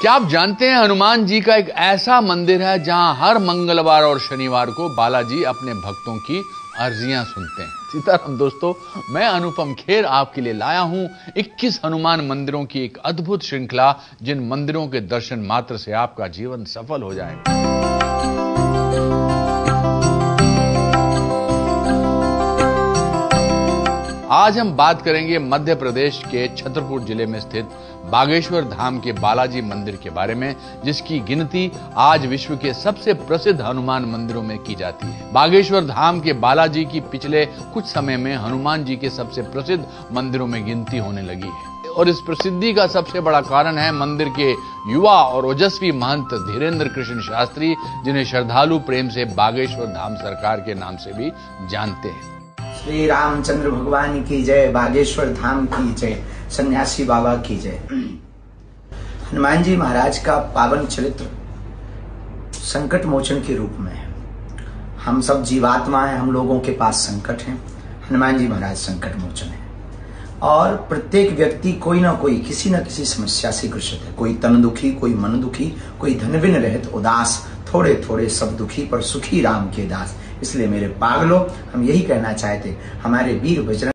क्या आप जानते हैं हनुमान जी का एक ऐसा मंदिर है जहाँ हर मंगलवार और शनिवार को बालाजी अपने भक्तों की अर्जियाँ सुनते हैं? सीताराम, दोस्तों, मैं अनुपम खेर आपके लिए लाया हूँ 21 हनुमान मंदिरों की एक अद्भुत श्रृंखला जिन मंदिरों के दर्शन मात्र से आपका जीवन सफल हो जाएगा। आज हम बात करेंगे मध्य प्रदेश के छतरपुर ज़िले में स्थित बागेश्वर धाम के बालाजी मंदिर के बारे में, जिसकी गिनती आज विश्व के सबसे प्रसिद्ध हनुमान मंदिरों में की जाती है। बागेश्वर धाम के बालाजी की पिछले कुछ समय में हनुमान जी के सबसे प्रसिद्ध मंदिरों में गिनती होने लगी है। और इस प्रसिद्धि का सबसे बड़ा कारण है मंदिर के युवा और ओजस्वी महंत धीरेन्द्र कृष्ण शास्त्री, जिन्हें श्रद्धालु प्रेम से बागेश्वर धाम सरकार के नाम से भी जानते हैं। श्री रामचंद्र भगवान की जय, बागेश्वर धाम की जय, सन्यासी बाबा की जय। हनुमान जी महाराज का पावन चरित्र संकट मोचन के रूप में है। हम सब जीवात्मा हैं, हम लोगों के पास संकट है। हनुमान जी महाराज संकट मोचन है। और प्रत्येक व्यक्ति कोई ना कोई, किसी ना किसी समस्या से ग्रसित है। कोई तन दुखी, कोई मन दुखी, कोई धनविन रहित, उदास थोड़े थोड़े सब दुखी पर सुखी राम के दास। इसलिए मेरे पागलों, हम यही कहना चाहते, हमारे वीर बजरंग